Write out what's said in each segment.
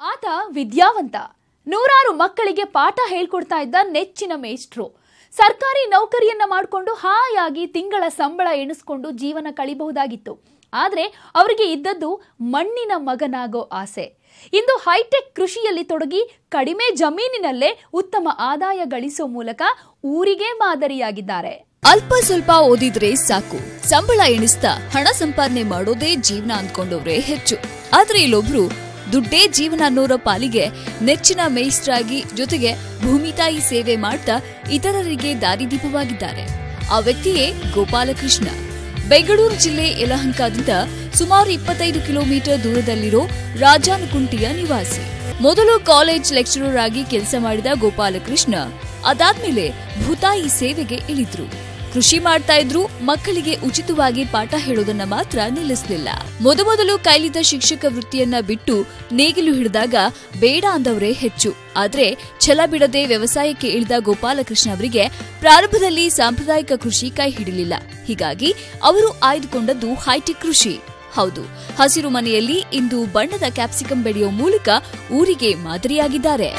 ಆತ ವಿದ್ಯಾವಂತ. ನೂರಾರು ಮಕ್ಕಳಿಗೆ ಪಾಠ ಹೇಳ್ಕೊಡ್ತಾ ಇದ್ದ ನೆಚ್ಚಿನ ಮೇಷ್ಟ್ರು. ಸರ್ಕಾರಿ ನೌಕರಿಯನ್ನ ಮಾಡಿಕೊಂಡು ಹಾಯಾಗಿ ತಿಂಗಳ ಸಂಬಳ ಎಣಿಸ್ಕೊಂಡು ಜೀವನ ಕಳಿಬಹುದಾಗಿತ್ತು. ಆದರೆ ಅವರಿಗೆ ಇದ್ದದ್ದು ಮಣ್ಣಿನ ಮಗನಾಗೋ ಆಸೆ. ಇಂದು ಹೈಟೆಕ್ ಕೃಷಿಯಲ್ಲಿ ತೊಡಗಿ ಕಡಿಮೆ ಜಮೀನಿನಲ್ಲೇ ಉತ್ತಮ ಆದಾಯ ಗಳಿಸೋ ಮೂಲಕ ಊರಿಗೆ ಮಾದರಿಯಾಗಿದ್ದಾರೆ. ಅಲ್ಪ ಸ್ವಲ್ಪ ಓದಿದ್ರೆ ಸಾಕು. ಸಂಬಳ ಎಣಿಸ್ತಾ ಹಣ ಸಂಪಾದನೆ ಮಾಡೋದೇ ಜೀವನ ಅಂದ್ಕೊಂಡವ್ರೆ ಹೆಚ್ಚು. ಆದ್ರೆ ಇಲ್ಲೊಬ್ರು ದುಡ್ಡೇ ಜೀವನ ಅನ್ನೋರ ಪಾಲಿಗೆ ನೆಚ್ಚಿನ ಮೇಷ್ಟ್ರಾಗಿ ಜೊತೆಗೆ ಭೂಮಿತಾಯಿ ಸೇವೆ ಮಾಡ್ತಾ ಇತರರಿಗೆ ದಾರಿದೀಪವಾಗಿದ್ದಾರೆ ಆ ವ್ಯಕ್ತಿಯೇ ಗೋಪಾಲಕೃಷ್ಣ. ಬೆಂಗಳೂರು ಜಿಲ್ಲೆ ಯಲಹಂಕದಿಂದ ಸುಮಾರು ಇಪ್ಪತ್ತೈದು ಕಿಲೋಮೀಟರ್ ದೂರದಲ್ಲಿರೋ ರಾಜಾನುಕುಂಟಿಯ ನಿವಾಸಿ. ಮೊದಲು ಕಾಲೇಜ್ ಲೆಕ್ಚರರ್ ಆಗಿ ಕೆಲಸ ಮಾಡಿದ ಗೋಪಾಲಕೃಷ್ಣ ಅದಾದ್ಮೇಲೆ ಭೂತಾಯಿ ಸೇವೆಗೆ ಇಳಿದ್ರು. ಕೃಷಿ ಮಾಡ್ತಾ ಇದ್ರು ಮಕ್ಕಳಿಗೆ ಉಚಿತವಾಗಿ ಪಾಠ ಹೇಳೋದನ್ನ ಮಾತ್ರ ನಿಲ್ಲಿಸಲಿಲ್ಲ. ಮೊದಮೊದಲು ಕೈಲಿದ್ದ ಶಿಕ್ಷಕ ವೃತ್ತಿಯನ್ನ ಬಿಟ್ಟು ನೇಗಿಲು ಹಿಡಿದಾಗ ಬೇಡ ಅಂದವರೇ ಹೆಚ್ಚು. ಆದ್ರೆ ಛಲ ಬಿಡದೆ ವ್ಯವಸಾಯಕ್ಕೆ ಇಳಿದ ಗೋಪಾಲಕೃಷ್ಣ ಅವರಿಗೆ ಪ್ರಾರಂಭದಲ್ಲಿ ಸಾಂಪ್ರದಾಯಿಕ ಕೃಷಿ ಕೈ ಹಿಡಿಲಿಲ್ಲ. ಹೀಗಾಗಿ ಅವರು ಆಯ್ದುಕೊಂಡದ್ದು ಹೈಟೆಕ್ ಕೃಷಿ. ಹೌದು, ಹಸಿರು ಮನೆಯಲ್ಲಿ ಇಂದು ಬಣ್ಣದ ಕ್ಯಾಪ್ಸಿಕಂ ಬೆಳೆಯುವ ಮೂಲಕ ಊರಿಗೆ ಮಾದರಿಯಾಗಿದ್ದಾರೆ.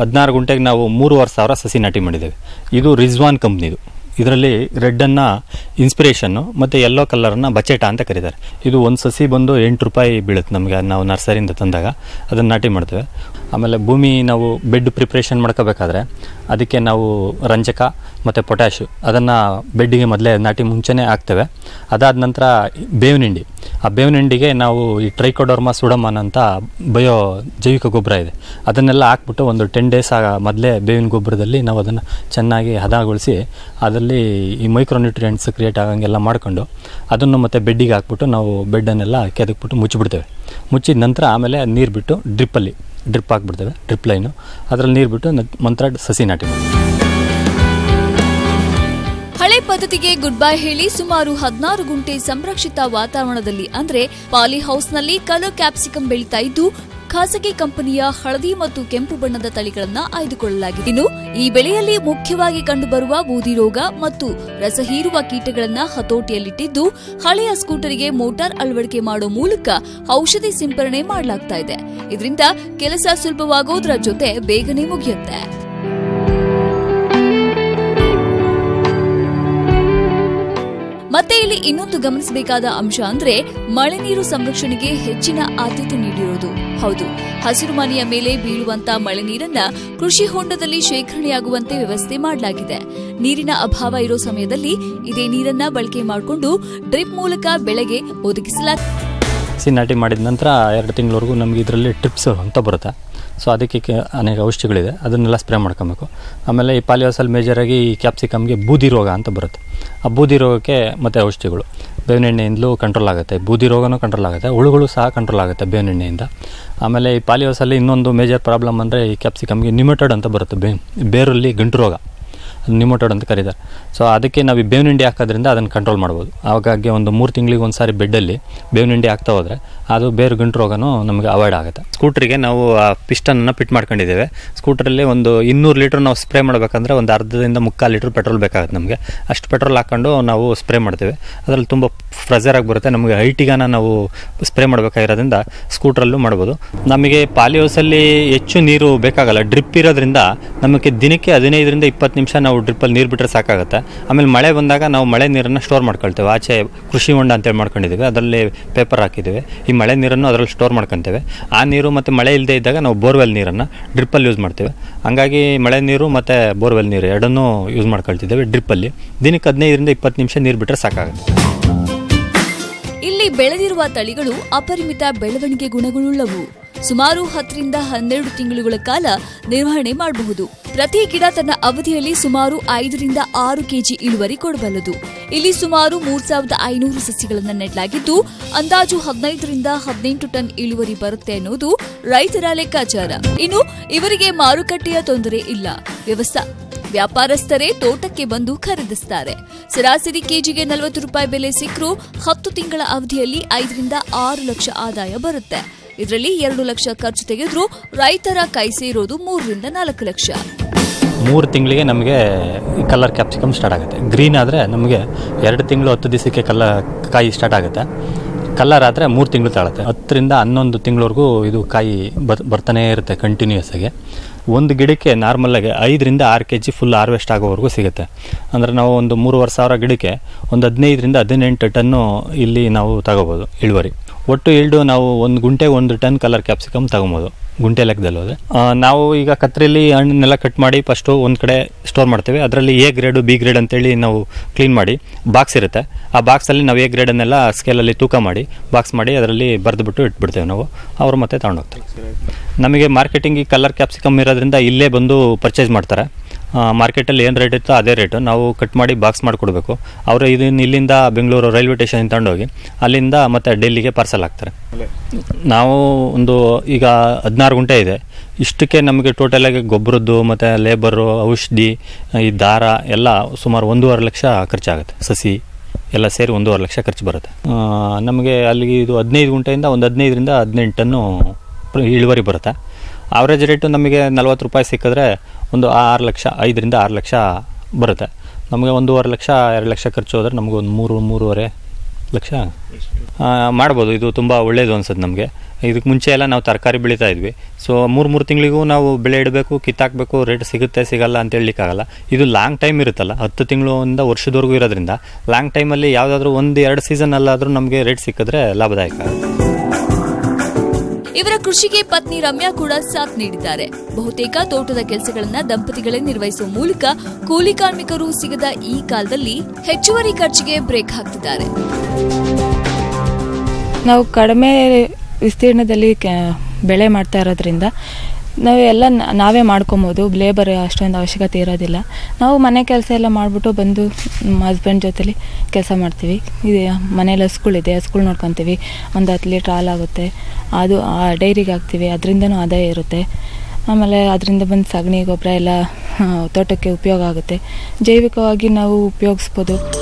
ಹದಿನಾರು ಗುಂಟೆಗೆ ನಾವು ಮೂರುವರೆ ಸಾವಿರ ಸಸಿ ನಾಟಿ ಮಾಡಿದ್ದೇವೆ. ಇದು ರಿಜ್ವಾನ್ ಕಂಪ್ನಿದು. ಇದರಲ್ಲಿ ರೆಡ್ಡನ್ನು ಇನ್ಸ್ಪಿರೇಷನ್ನು ಮತ್ತು ಯೆಲ್ಲೋ ಕಲರನ್ನು ಬಚೇಟ ಅಂತ ಕರೀತಾರೆ. ಇದು ಒಂದು ಸಸಿ ಬಂದು ಎಂಟು ರೂಪಾಯಿ ಬೀಳುತ್ತೆ ನಮಗೆ, ನಾವು ನರ್ಸರಿಯಿಂದ ತಂದಾಗ. ಅದನ್ನು ನಾಟಿ ಮಾಡ್ತೇವೆ. ಆಮೇಲೆ ಭೂಮಿ ನಾವು ಬೆಡ್ ಪ್ರಿಪ್ರೇಷನ್ ಮಾಡ್ಕೋಬೇಕಾದ್ರೆ ಅದಕ್ಕೆ ನಾವು ರಂಜಕ ಮತ್ತು ಪೊಟ್ಯಾಶು ಅದನ್ನು ಬೆಡ್ಡಿಗೆ ಮೊದಲೇ ನಾಟಿ ಮುಂಚೆನೇ ಹಾಕ್ತೇವೆ. ಅದಾದ ನಂತರ ಬೇವಿನ ಹಿಂಡಿ. ಆ ಬೇವಿನ ಹಿಂಡಿಗೆ ನಾವು ಈ ಟ್ರೈಕೋಡರ್ಮಾ ಸುಡಮನ್ ಅಂತ ಬಯೋ ಜೈವಿಕ ಗೊಬ್ಬರ ಇದೆ. ಅದನ್ನೆಲ್ಲ ಹಾಕ್ಬಿಟ್ಟು ಒಂದು ಟೆನ್ ಡೇಸ್ ಆಗ ಮೊದಲೇ ಬೇವಿನ ಗೊಬ್ಬರದಲ್ಲಿ ನಾವು ಅದನ್ನು ಚೆನ್ನಾಗಿ ಹದಗೊಳಿಸಿ ಅದರಲ್ಲಿ ಈ ಮೈಕ್ರೋನ್ಯೂಟ್ರಿಯೆಂಟ್ಸ್ ಕ್ರಿಯೇಟ್ ಆಗೋಂಗೆಲ್ಲ ಮಾಡ್ಕೊಂಡು ಅದನ್ನು ಮತ್ತೆ ಬೆಡ್ಡಿಗೆ ಹಾಕ್ಬಿಟ್ಟು ನಾವು ಬೆಡ್ಡನ್ನೆಲ್ಲ ಕೆದಕ್ಬಿಟ್ಟು ಮುಚ್ಚಿಬಿಡ್ತೇವೆ. ಮುಚ್ಚಿದ ನಂತರ ಆಮೇಲೆ ನೀರು ಬಿಟ್ಟು ಡ್ರಿಪ್ಪಲ್ಲಿ ಡ್ರಿಪ್ ಹಾಕ್ಬಿಡ್ತೇವೆ ಡ್ರಿಪ್ ಲೈನು ಅದರಲ್ಲಿ ನೀರು ಬಿಟ್ಟು ನಂತರ ಸಸಿ ನಾಟಿ ಹಳೆ ಪದ್ಧತಿಗೆ ಗುಡ್ ಬೈ ಹೇಳಿ ಸುಮಾರು ಹದಿನಾರು ಗುಂಟೆ ಸಂರಕ್ಷಿತ ವಾತಾವರಣದಲ್ಲಿ ಅಂದ್ರೆ ಪಾಲಿ ಹೌಸ್ನಲ್ಲಿ ಕಲರ್ ಕ್ಯಾಪ್ಸಿಕಂ ಬೆಳೀತಾ ಇದ್ದು, ಖಾಸಗಿ ಕಂಪನಿಯ ಹಳದಿ ಮತ್ತು ಕೆಂಪು ಬಣ್ಣದ ತಳಿಗಳನ್ನ ಆಯ್ದುಕೊಳ್ಳಲಾಗಿದೆ. ಇನ್ನು ಈ ಬೆಳೆಯಲ್ಲಿ ಮುಖ್ಯವಾಗಿ ಕಂಡುಬರುವ ಬೂದಿ ರೋಗ ಮತ್ತು ರಸಹೀರುವ ಕೀಟಗಳನ್ನ ಹತೋಟಿಯಲ್ಲಿಟ್ಟಿದ್ದು, ಹಳೆಯ ಸ್ಕೂಟರಿಗೆ ಮೋಟಾರ್ ಅಳವಡಿಕೆ ಮಾಡೋ ಮೂಲಕ ಔಷಧಿ ಸಿಂಪರಣೆ ಮಾಡಲಾಗ್ತಾ ಇದೆ. ಇದರಿಂದ ಕೆಲಸ ಸುಲಭವಾಗುವುದರ ಜೊತೆ ಬೇಗನೆ ಮುಗಿಯುತ್ತೆ. ಮತ್ತೆ ಇಲ್ಲಿ ಇನ್ನೊಂದು ಗಮನಿಸಬೇಕಾದ ಅಂಶ ಅಂದ್ರೆ ಮಳೆ ನೀರು ಸಂರಕ್ಷಣೆಗೆ ಹೆಚ್ಚಿನ ಆದ್ಯತೆ ನೀಡಿರುವುದು. ಹೌದು, ಹಸಿರು ಮನೆಯ ಮೇಲೆ ಬೀಳುವಂತ ಮಳೆ ನೀರನ್ನ ಕೃಷಿ ಹೊಂಡದಲ್ಲಿ ಶೇಖರಣೆಯಾಗುವಂತೆ ವ್ಯವಸ್ಥೆ ಮಾಡಲಾಗಿದೆ. ನೀರಿನ ಅಭಾವ ಇರೋ ಸಮಯದಲ್ಲಿ ಇದೇ ನೀರನ್ನ ಬಳಕೆ ಮಾಡಿಕೊಂಡು ಡ್ರಿಪ್ ಮೂಲಕ ಬೆಳೆಗೆ ಒದಗಿಸಲಾಗಿದೆ ನಾಟಿ ಮಾಡಿದ ನಂತರ ಎರಡು ತಿಂಗಳವರೆಗೂ ನಮಗೆ ಇದರಲ್ಲಿ ಟ್ರಿಪ್ಸ್ ಅಂತ ಬರುತ್ತೆ. ಸೊ ಅದಕ್ಕೆ ಅನೇಕ ಔಷಧಿಗಳಿದೆ. ಅದನ್ನೆಲ್ಲ ಸ್ಪ್ರೇ ಮಾಡ್ಕೊಬೇಕು. ಆಮೇಲೆ ಈ ಪಾಲಿಯೋಸಲ್ ಮೇಜರಾಗಿ ಈ ಕ್ಯಾಪ್ಸಿಕಮ್ಗೆ ಬೂದಿ ರೋಗ ಅಂತ ಬರುತ್ತೆ. ಆ ಬೂದಿ ರೋಗಕ್ಕೆ ಮತ್ತು ಔಷಧಿಗಳು. ಬೇವಿನ ಎಣ್ಣೆಯಿಂದಲೂ ಕಂಟ್ರೋಲ್ ಆಗುತ್ತೆ. ಬೂದಿ ರೋಗನೂ ಕಂಟ್ರೋಲ್ ಆಗುತ್ತೆ. ಹುಳುಗಳು ಸಹ ಕಂಟ್ರೋಲ್ ಆಗುತ್ತೆ ಬೇವಿನ ಎಣ್ಣೆಯಿಂದ. ಆಮೇಲೆ ಈ ಪಾಲಿಯೋಸಲ್ಲಿ ಇನ್ನೊಂದು ಮೇಜರ್ ಪ್ರಾಬ್ಲಮ್ ಅಂದರೆ ಈ ಕ್ಯಾಪ್ಸಿಕಮ್ಗೆ ನಿಮಿಟೆಡ್ ಅಂತ ಬರುತ್ತೆ ಬೇ ಬೇರಲ್ಲಿ ಗಂಟು ರೋಗ. ನಿಮೋಟೋಡ್ ಅಂತ ಕರೀತಾರೆ. ಸೊ ಅದಕ್ಕೆ ನಾವು ಈ ಬೇವಿನ ಹಿಂಡಿ ಹಾಕೋದ್ರಿಂದ ಅದನ್ನು ಕಂಟ್ರೋಲ್ ಮಾಡ್ಬೋದು. ಹಾಗಾಗಿ ಒಂದು ಮೂರು ತಿಂಗಳಿಗೆ ಒಂದು ಸಾರಿ ಬೆಡ್ಡಲ್ಲಿ ಬೇವಿನ ಹಿಂಡಿ ಹಾಕ್ತಾ ಹೋದರೆ ಅದು ಬೇರೆ ಗಂಟು ರೋಗನೂ ನಮಗೆ ಅವಾಯ್ಡ್ ಆಗುತ್ತೆ. ಸ್ಕೂಟ್ರಿಗೆ ನಾವು ಆ ಪಿಸ್ಟನ್ನ ಫಿಟ್ ಮಾಡ್ಕೊಂಡಿದ್ದೇವೆ. ಸ್ಕೂಟ್ರಲ್ಲಿ ಒಂದು ಇನ್ನೂರು ಲೀಟ್ರ್ ನಾವು ಸ್ಪ್ರೇ ಮಾಡಬೇಕಂದ್ರೆ ಒಂದು ಅರ್ಧದಿಂದ ಮುಕ್ಕಾಲು ಲೀಟ್ರ್ ಪೆಟ್ರೋಲ್ ಬೇಕಾಗುತ್ತೆ ನಮಗೆ. ಅಷ್ಟು ಪೆಟ್ರೋಲ್ ಹಾಕ್ಕೊಂಡು ನಾವು ಸ್ಪ್ರೇ ಮಾಡ್ತೇವೆ. ಅದರಲ್ಲಿ ತುಂಬ ಫ್ರೆಜರ್ ಆಗಿ ಬರುತ್ತೆ. ನಮಗೆ ಹೈಟಿಗಾನ ನಾವು ಸ್ಪ್ರೇ ಮಾಡಬೇಕಾಗಿರೋದ್ರಿಂದ ಸ್ಕೂಟ್ರಲ್ಲೂ ಮಾಡ್ಬೋದು. ನಮಗೆ ಪಾಲಿಯೋಸಲ್ಲಿ ಹೆಚ್ಚು ನೀರು ಬೇಕಾಗಲ್ಲ. ಡ್ರಿಪ್ ಇರೋದ್ರಿಂದ ನಮಗೆ ದಿನಕ್ಕೆ ಹದಿನೈದರಿಂದ ಇಪ್ಪತ್ತು ನಿಮಿಷ ನಾವು ಡ್ರಿಪ್ಪಲ್ಲಿ ನೀರು ಬಿಟ್ಟರೆ ಸಾಕಾಗುತ್ತೆ. ಆಮೇಲೆ ಮಳೆ ಬಂದಾಗ ನಾವು ಮಳೆ ನೀರನ್ನು ಸ್ಟೋರ್ ಮಾಡ್ಕೊಳ್ತೇವೆ. ಆಚೆ ಕೃಷಿ ಹೊಂಡ ಅಂತೇಳಿ ಮಾಡ್ಕೊಂಡಿದ್ದೀವಿ. ಅದರಲ್ಲಿ ಪೇಪರ್ ಹಾಕಿದ್ದೀವಿ. ಈ ಮಳೆ ನೀರನ್ನು ಅದರಲ್ಲಿ ಸ್ಟೋರ್ ಮಾಡ್ಕೊತೇವೆ. ಆ ನೀರು ಮತ್ತು ಮಳೆ ಇಲ್ಲದೆ ಇದ್ದಾಗ ನಾವು ಬೋರ್ವೆಲ್ ನೀರನ್ನು ಡ್ರಿಪ್ಪಲ್ಲಿ ಯೂಸ್ ಮಾಡ್ತೇವೆ. ಹಂಗಾಗಿ ಮಳೆ ನೀರು ಮತ್ತು ಬೋರ್ವೆಲ್ ನೀರು ಎರಡನ್ನೂ ಯೂಸ್ ಮಾಡ್ಕೊಳ್ತಿದ್ದೇವೆ ಡ್ರಿಪ್ಪಲ್ಲಿ. ದಿನಕ್ಕೆ ಹದಿನೈದರಿಂದ ಇಪ್ಪತ್ತು ನಿಮಿಷ ನೀರು ಬಿಟ್ಟರೆ ಸಾಕಾಗುತ್ತೆ. ಇಲ್ಲಿ ಬೆಳೆದಿರುವ ತಳಿಗಳು ಅಪರಿಮಿತ ಬೆಳವಣಿಗೆ ಗುಣಗಳುಳ್ಳವು. ಸುಮಾರು ಹತ್ತರಿಂದ ಹನ್ನೆರಡು ತಿಂಗಳುಗಳ ಕಾಲ ನಿರ್ವಹಣೆ ಮಾಡಬಹುದು. ಪ್ರತಿ ಗಿಡ ತನ್ನ ಅವಧಿಯಲ್ಲಿ ಸುಮಾರು ಐದರಿಂದ ಆರು ಕೆಜಿ ಇಳುವರಿ ಕೊಡಬಲ್ಲದು. ಇಲ್ಲಿ ಸುಮಾರು ಮೂರ್ ಸಾವಿರದ ಐನೂರು ಸಸಿಗಳನ್ನು ನೆಡಲಾಗಿದ್ದು, ಅಂದಾಜು ಹದಿನೈದರಿಂದ ಹದಿನೆಂಟು ಟನ್ ಇಳುವರಿ ಬರುತ್ತೆ ಅನ್ನೋದು ರೈತರ ಲೆಕ್ಕಾಚಾರ. ಇನ್ನು ಇವರಿಗೆ ಮಾರುಕಟ್ಟೆಯ ತೊಂದರೆ ಇಲ್ಲ. ವ್ಯವಸ್ಥಾ, ವ್ಯಾಪಾರಸ್ಥರೇ ತೋಟಕ್ಕೆ ಬಂದು ಖರೀದಿಸುತ್ತಾರೆ ಸರಾಸರಿ ಕೆಜಿಗೆ ನಲವತ್ತು ರೂಪಾಯಿ ಬೆಲೆ ಸಿಕ್ಕರೂ ಹತ್ತು ತಿಂಗಳ ಅವಧಿಯಲ್ಲಿ ಐದರಿಂದ ಆರು ಲಕ್ಷ ಆದಾಯ ಬರುತ್ತೆ. ಇದರಲ್ಲಿ ಎರಡು ಲಕ್ಷ ಖರ್ಚು ತೆಗೆದ್ರೂ ರೈತರ ಕೈ ಸೇರೋದು ಮೂರರಿಂದ ನಾಲ್ಕು ಲಕ್ಷ. ಮೂರು ತಿಂಗಳಿಗೆ ನಮಗೆ ಕಲರ್ ಕ್ಯಾಪ್ಸಿಕಮ್ ಸ್ಟಾರ್ಟ್ ಆಗುತ್ತೆ. ಗ್ರೀನ್ ಆದರೆ ನಮಗೆ ಎರಡು ತಿಂಗಳು ಹತ್ತು ದಿವಸಕ್ಕೆ ಕಲ್ಲ ಕಾಯಿ ಸ್ಟಾರ್ಟ್ ಆಗುತ್ತೆ. ಕಲರ್ ಆದರೆ ಮೂರು ತಿಂಗಳು ತಾಳುತ್ತೆ. ಹತ್ತರಿಂದ ಹನ್ನೊಂದು ತಿಂಗಳವರೆಗೂ ಇದು ಕಾಯಿ ಬರ್, ಬರ್ತಾನೆ ಇರುತ್ತೆ ಕಂಟಿನ್ಯೂಸ್ ಆಗಿ. ಒಂದು ಗಿಡಕ್ಕೆ ನಾರ್ಮಲಾಗಿ ಐದರಿಂದ ಆರು ಕೆ ಜಿ ಫುಲ್ ಹಾರ್ವೆಸ್ಟ್ ಆಗೋವರೆಗೂ ಸಿಗುತ್ತೆ. ಅಂದರೆ ನಾವು ಒಂದು ಮೂರುವರೆ ಸಾವಿರ ಗಿಡಕ್ಕೆ ಒಂದು ಹದಿನೈದರಿಂದ ಹದಿನೆಂಟು ಟನ್ನು ಇಲ್ಲಿ ನಾವು ತಗೋಬೋದು ಇಳುವರಿ. ಒಟ್ಟು ಇಲ್ಡು ನಾವು ಒಂದು ಗುಂಟೆಗೆ ಒಂದು ಟನ್ ಕಲರ್ ಕ್ಯಾಪ್ಸಿಕಮ್ ತಗೊಬೋದು. ಗುಂಟೆ ಲೆಕ್ಕದಲ್ಲಿ ಹೋದ್ರೆ. ನಾವು ಈಗ ಕತ್ರಿಲಿ ಹಣ್ಣನ್ನೆಲ್ಲ ಕಟ್ ಮಾಡಿ ಫಸ್ಟು ಒಂದು ಕಡೆ ಸ್ಟೋರ್ ಮಾಡ್ತೇವೆ. ಅದರಲ್ಲಿ ಎ ಗ್ರೇಡು ಬಿ ಗ್ರೇಡ್ ಅಂತೇಳಿ ನಾವು ಕ್ಲೀನ್ ಮಾಡಿ ಬಾಕ್ಸ್ ಇರುತ್ತೆ. ಆ ಬಾಕ್ಸಲ್ಲಿ ನಾವು ಎ ಗ್ರೇಡನ್ನೆಲ್ಲ ಸ್ಕೇಲಲ್ಲಿ ತೂಕ ಮಾಡಿ ಬಾಕ್ಸ್ ಮಾಡಿ ಅದರಲ್ಲಿ ಬರೆದುಬಿಟ್ಟು ಇಟ್ಬಿಡ್ತೇವೆ ನಾವು. ಅವರು ಮತ್ತೆ ತಗೊಂಡೋಗ್ತಾರೆ. ನಮಗೆ ಮಾರ್ಕೆಟಿಂಗ್ ಈ ಕಲರ್ ಕ್ಯಾಪ್ಸಿಕಮ್ ಇರೋದ್ರಿಂದ ಇಲ್ಲೇ ಬಂದು ಪರ್ಚೇಸ್ ಮಾಡ್ತಾರೆ. ಮಾರ್ಕೆಟಲ್ಲಿ ಏನು ರೇಟ್ ಇತ್ತೋ ಅದೇ ರೇಟು ನಾವು ಕಟ್ ಮಾಡಿ ಬಾಕ್ಸ್ ಮಾಡಿಕೊಡ್ಬೇಕು. ಅವರು ಇದನ್ನು ಇಲ್ಲಿಂದ ಬೆಂಗಳೂರು ರೈಲ್ವೆ ಸ್ಟೇಷನ್ ತಗೊಂಡೋಗಿ ಅಲ್ಲಿಂದ ಮತ್ತೆ ಡೆಲ್ಲಿಗೆ ಪಾರ್ಸಲ್ ಹಾಕ್ತಾರೆ. ನಾವು ಒಂದು ಈಗ ಹದಿನಾರು ಗುಂಟೆ ಇದೆ. ಇಷ್ಟಕ್ಕೆ ನಮಗೆ ಟೋಟಲಾಗಿ ಗೊಬ್ಬರದ್ದು ಮತ್ತು ಲೇಬರು ಔಷಧಿ, ಈ ದಾರ ಎಲ್ಲ ಸುಮಾರು ಒಂದೂವರೆ ಲಕ್ಷ ಖರ್ಚಾಗುತ್ತೆ. ಸಸಿ ಎಲ್ಲ ಸೇರಿ ಒಂದೂವರೆ ಲಕ್ಷ ಖರ್ಚು ಬರುತ್ತೆ. ನಮಗೆ ಅಲ್ಲಿಗೆ ಇದು ಹದಿನೈದು ಗುಂಟೆಯಿಂದ ಒಂದು ಹದಿನೈದರಿಂದ ಹದಿನೆಂಟನ್ನು ಇಳುವರಿ ಬರುತ್ತೆ. ಆವ್ರೇಜ್ ರೇಟು ನಮಗೆ ನಲ್ವತ್ತು ರೂಪಾಯಿ ಸಿಕ್ಕಿದ್ರೆ ಒಂದು ಆರು ಲಕ್ಷ, ಐದರಿಂದ ಆರು ಲಕ್ಷ ಬರುತ್ತೆ. ನಮಗೆ ಒಂದೂವರೆ ಲಕ್ಷ, ಎರಡು ಲಕ್ಷ ಖರ್ಚು ಹೋದರೆ ನಮಗೆ ಒಂದು ಮೂರು, ಮೂರುವರೆ ಲಕ್ಷ ಮಾಡ್ಬೋದು. ಇದು ತುಂಬ ಒಳ್ಳೆಯದು ಅನ್ಸುತ್ತೆ ನಮಗೆ. ಇದಕ್ಕೆ ಮುಂಚೆ ಎಲ್ಲ ನಾವು ತರಕಾರಿ ಬೆಳೀತಾ ಇದ್ವಿ. ಸೊ ಮೂರು ಮೂರು ತಿಂಗಳಿಗೂ ನಾವು ಬೆಳೆ ಇಡಬೇಕು, ಕಿತ್ತಾಕಬೇಕು ರೇಟ್ ಸಿಗುತ್ತೆ, ಸಿಗಲ್ಲ ಅಂತ ಹೇಳಲಿಕ್ಕಾಗಲ್ಲ ಇದು ಲಾಂಗ್ ಟೈಮ್ ಇರುತ್ತಲ್ಲ. ಹತ್ತು ತಿಂಗಳಿಂದ ವರ್ಷದವರೆಗೂ ಇರೋದ್ರಿಂದ ಲಾಂಗ್ ಟೈಮಲ್ಲಿ ಯಾವುದಾದ್ರೂ ಒಂದು, ಎರಡು ಸೀಸನ್ ಅಲ್ಲಾದರೂ ನಮಗೆ ರೇಟ್ ಸಿಕ್ಕಿದ್ರೆ ಲಾಭದಾಯಕ ಆಗುತ್ತೆ. ಇವರ ಕೃಷಿಗೆ ಪತ್ನಿ ರಮ್ಯಾ ಕೂಡ ಸಾಥ್ ನೀಡಿದ್ದಾರೆ. ಬಹುತೇಕ ತೋಟದ ಕೆಲಸಗಳನ್ನ ದಂಪತಿಗಳೇ ನಿರ್ವಹಿಸುವ ಮೂಲಕ ಕೂಲಿ ಕಾರ್ಮಿಕರು ಸಿಗದ ಈ ಕಾಲದಲ್ಲಿ ಹೆಚ್ಚುವರಿ ಖರ್ಚಿಗೆ ಬ್ರೇಕ್ ಹಾಕ್ತಿದ್ದಾರೆ. ನಾವು ಕಡಿಮೆ ವಿಸ್ತೀರ್ಣದಲ್ಲಿ ಬೆಳೆ ಮಾಡ್ತಾ ಇರೋದ್ರಿಂದ ನಾವು ಎಲ್ಲ ನ- ನಾವೇ ಮಾಡ್ಕೊಬೋದು. ಲೇಬರ್ ಅಷ್ಟೊಂದು ಅವಶ್ಯಕತೆ ಇರೋದಿಲ್ಲ. ನಾವು ಮನೆ ಕೆಲಸ ಎಲ್ಲ ಮಾಡಿಬಿಟ್ಟು ಬಂದು ಹಸ್ಬೆಂಡ್ ಜೊತೆಲಿ ಕೆಲಸ ಮಾಡ್ತೀವಿ. ಇದು ಮನೇಲಿ ಹಸ್ಗಳಿದೆ ಹಸ್ಗಳು ನೋಡ್ಕೊತೀವಿ. ಒಂದು ಹತ್ತು ಲೀಟ್ರ್ ಹಾಲಾಗುತ್ತೆ ಅದು ಆ ಡೈರಿಗೆ ಹಾಕ್ತೀವಿ. ಅದರಿಂದನೂ ಆದಾಯ ಇರುತ್ತೆ. ಆಮೇಲೆ ಅದರಿಂದ ಬಂದು ಸಗಣಿ, ಗೊಬ್ಬರ ಎಲ್ಲ ತೋಟಕ್ಕೆ ಉಪಯೋಗ ಆಗುತ್ತೆ. ಜೈವಿಕವಾಗಿ ನಾವು ಉಪಯೋಗಿಸ್ಬೋದು.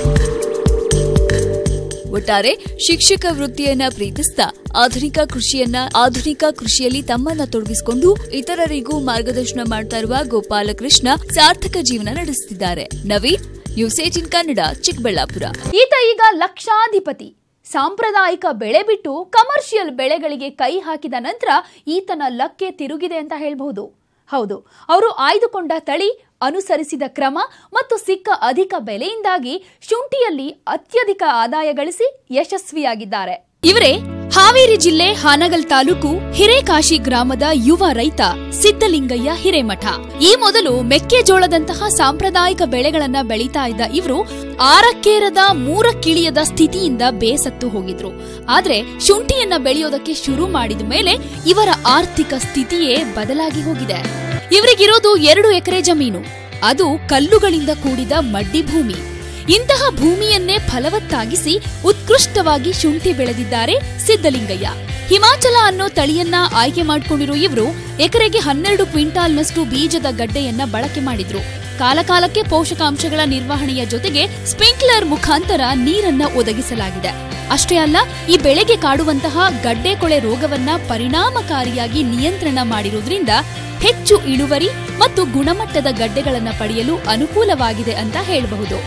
ಒಟ್ಟಾರೆ ಶಿಕ್ಷಕ ವೃತ್ತಿಯನ್ನ ಪ್ರೀತಿಸ್ತಾ ಆಧುನಿಕ ಕೃಷಿಯನ್ನ ಆಧುನಿಕ ಕೃಷಿಯಲ್ಲಿ ತಮ್ಮನ್ನ ತೊಡಗಿಸಿಕೊಂಡು ಇತರರಿಗೂ ಮಾರ್ಗದರ್ಶನ ಮಾಡ್ತಾ ಇರುವ ಗೋಪಾಲಕೃಷ್ಣ ಸಾರ್ಥಕ ಜೀವನ ನಡೆಸುತ್ತಿದ್ದಾರೆ ನವೀನ್, ನ್ಯೂಸ್ ಏಟಿನ್ ಕನ್ನಡ, ಚಿಕ್ಕಬಳ್ಳಾಪುರ. ಈತ ಈಗ ಲಕ್ಷಾಧಿಪತಿ. ಸಾಂಪ್ರದಾಯಿಕ ಬೆಳೆ ಬಿಟ್ಟು ಕಮರ್ಷಿಯಲ್ ಬೆಳೆಗಳಿಗೆ ಕೈ ಹಾಕಿದ ನಂತರ ಈತನ ಲಕ್ಕೆ ತಿರುಗಿದೆ ಅಂತ ಹೇಳಬಹುದು. ಹೌದು, ಅವರು ಆಯ್ದುಕೊಂಡ ತಳಿ ಅನುಸರಿಸಿದ ಕ್ರಮ ಮತ್ತು ಸಿಕ್ಕ ಅಧಿಕ ಬೆಲೆಯಿಂದಾಗಿ ಶುಂಠಿಯಲ್ಲಿ ಅತ್ಯಧಿಕ ಆದಾಯ ಗಳಿಸಿ ಯಶಸ್ವಿಯಾಗಿದ್ದಾರೆ. ಇವರೇ ಹಾವೇರಿ ಜಿಲ್ಲೆ ಹಾನಗಲ್ ತಾಲೂಕು ಹಿರೇಕಾಶಿ ಗ್ರಾಮದ ಯುವ ರೈತ ಸಿದ್ದಲಿಂಗಯ್ಯ ಹಿರೇಮಠ. ಈ ಮೊದಲು ಮೆಕ್ಕೆಜೋಳದಂತಹ ಸಾಂಪ್ರದಾಯಿಕ ಬೆಳೆಗಳನ್ನ ಬೆಳೀತಾ ಇದ್ದ ಇವರು ಆರಕ್ಕೇರದ ಮೂರಕ್ಕಿಳಿಯದ ಸ್ಥಿತಿಯಿಂದ ಬೇಸತ್ತು ಹೋಗಿದ್ರು. ಆದ್ರೆ ಶುಂಠಿಯನ್ನ ಬೆಳೆಯೋದಕ್ಕೆ ಶುರು ಮಾಡಿದ ಮೇಲೆ ಇವರ ಆರ್ಥಿಕ ಸ್ಥಿತಿಯೇ ಬದಲಾಗಿ ಹೋಗಿದೆ. ಇವರಿಗಿರೋದು ಎರಡು ಎಕರೆ ಜಮೀನು. ಅದು ಕಲ್ಲುಗಳಿಂದ ಕೂಡಿದ ಮಡ್ಡಿ ಭೂಮಿ. ಇಂತಹ ಭೂಮಿಯನ್ನೇ ಫಲವತ್ತಾಗಿಸಿ ಉತ್ಕೃಷ್ಟವಾಗಿ ಶುಂಠಿ ಬೆಳೆದಿದ್ದಾರೆ ಸಿದ್ದಲಿಂಗಯ್ಯ. ಹಿಮಾಚಲ ಅನ್ನೋ ತಳಿಯನ್ನ ಆಯ್ಕೆ ಮಾಡಿಕೊಂಡಿರೋ ಇವರು ಎಕರೆಗೆ ಹನ್ನೆರಡು ಕ್ವಿಂಟಾಲ್ನಷ್ಟು ಬೀಜದ ಗಡ್ಡೆಯನ್ನ ಬಳಕೆ ಮಾಡಿದ್ರು. ಕಾಲಕಾಲಕ್ಕೆ ಪೋಷಕಾಂಶಗಳ ನಿರ್ವಹಣೆಯ ಜೊತೆಗೆ ಸ್ಪ್ರಿಂಕ್ಲರ್ ಮುಖಾಂತರ ನೀರನ್ನ ಒದಗಿಸಲಾಗಿದೆ. ಅಷ್ಟೇ ಅಲ್ಲ, ಈ ಬೆಳೆಗೆ ಕಾಡುವಂತಹ ಗಡ್ಡೆ ಕೊಳೆ ರೋಗವನ್ನ ಪರಿಣಾಮಕಾರಿಯಾಗಿ ನಿಯಂತ್ರಣ ಮಾಡಿರುವುದರಿಂದ ಹೆಚ್ಚು ಇಳುವರಿ ಮತ್ತು ಗುಣಮಟ್ಟದ ಗಡ್ಡೆಗಳನ್ನು ಪಡೆಯಲು ಅನುಕೂಲವಾಗಿದೆ ಅಂತ ಹೇಳಬಹುದು.